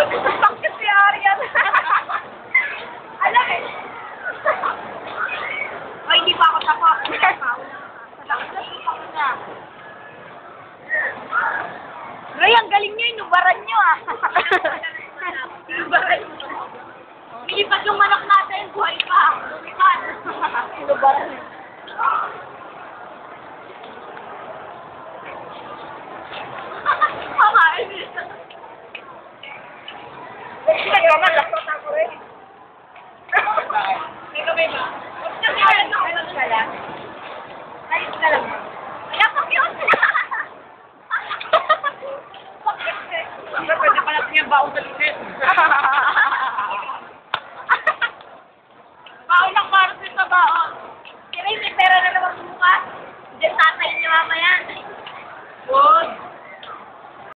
Bakit si Arian? Alam eh. Ay, hindi pa ako tapos. Ray, ang galing nyo, inubaran nyo ah. inubaran nyo. Nilipad yung manok natin, buhay pa. Lumipad. inubaran nyo. Siyempre, pwede pala niya baon sa